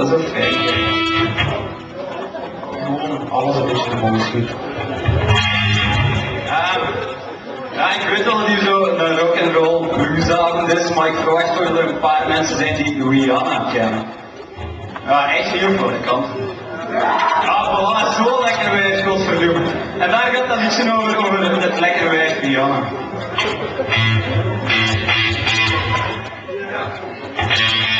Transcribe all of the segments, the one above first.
Dat is fijn. Gewoon alles een beetje schieten. Ja, ja, ik weet wel dat hier zo een rock and roll bluesavond is, maar ik verwacht toch dat er een paar mensen zijn die Rihanna kennen. Ja, echt hier voor de kant. Ja, voilà, zo lekker wijf, godverdomme. En daar gaat dat liedje over, over het lekker wijf Rihanna. Mag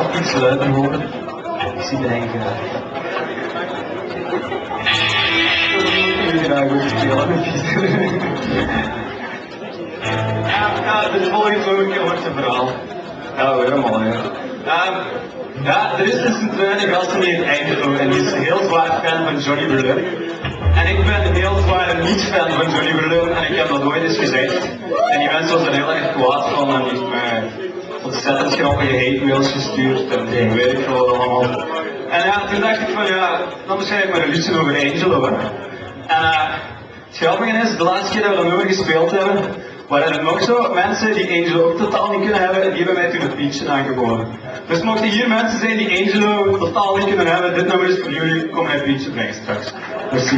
ik mezelf iets luider horen? Ik zie de Henk graag. Ik wil graag ook spelen. Ja, de volgende ook wordt een verhaal. Ja, helemaal, ja. Ja, ja, er is dus een tweede gast hier in Eindhoven en die is een heel zwaar fan van Johnny Berlin. En ik ben een heel zware niet-fan van Johnny Berlin en ik heb dat ooit eens gezegd. En die mensen was er heel erg kwaad van en die heeft mij ontzettend grappige hate mails gestuurd en ik weet ik allemaal. En ja, toen dacht ik van ja, dan beschrijf ik maar een liedje over Angelo. En uh, het is, de laatste keer dat we dat nummer gespeeld hebben, waren er nog zo mensen die Angelo ook totaal niet kunnen hebben, die hebben mij toen het liedje aangeboden. Dus mochten hier mensen zijn die Angelo totaal niet kunnen hebben, dit nummer is voor jullie, kom het liedje brengen straks. Merci.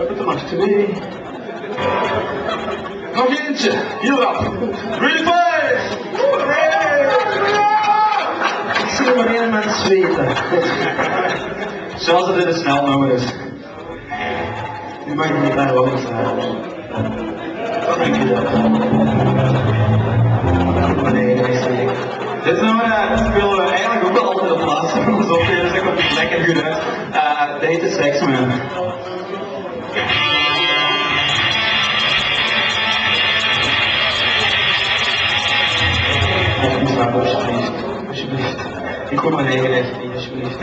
Look at the to today. Go get you. up, Really fast. Hooray! See what in my sweet. She. You might need that all the. Thank you. na bolsa, please. Alsjeblieft. Ik kom alleen in, alsjeblieft.